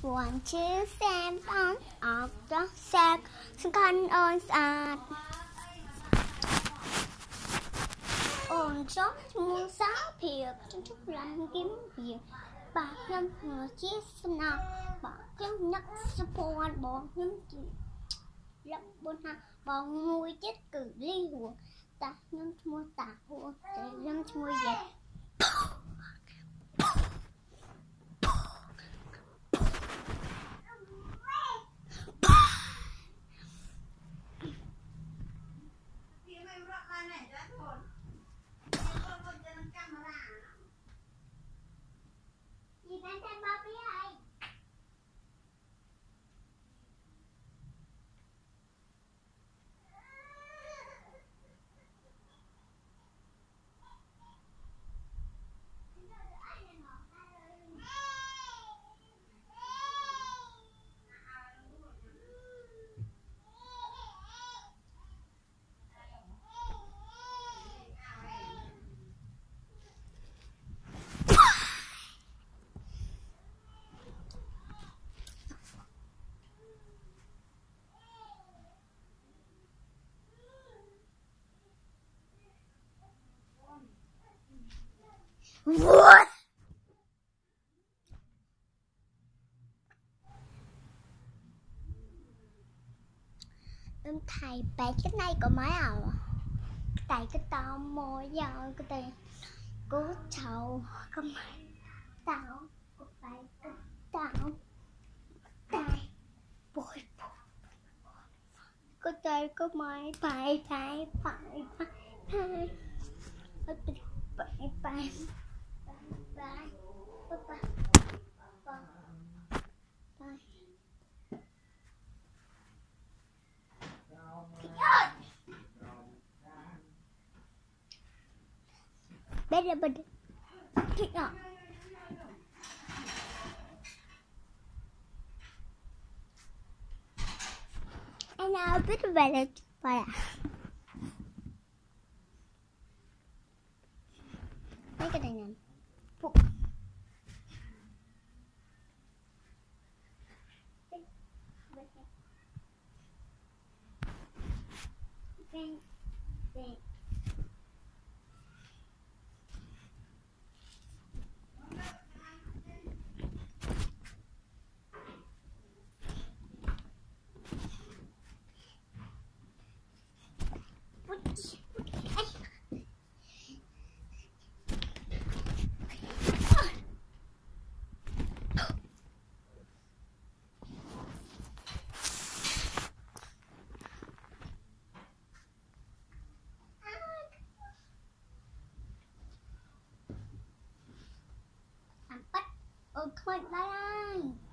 Want to stand on of the sack សំខាន់អូនស្អាតអូនចង់ឈ្មោះសាភាពជជុកឡាំគឹមវាបាក់ខ្ញុំជាស្នាបាក់ខ្ញុំនឹកសពតបងខ្ញុំជាលឹកបុនហាបងមួយចិត្តគឺលីហួរតាខ្ញុំឈ្មោះតាហួរតែខ្ញុំឈ្មោះយេ 你们在旁边。What? em thầy bạn cái này của mấy ảo à? tại cái tao mô giờ cái tiền cố chậu không phải tao phải tao tại bồi cái tay có máy phải phải phải phải phải phải phải Better, better. Pick up. And now a bit better for us. Look at them. Oh, click that.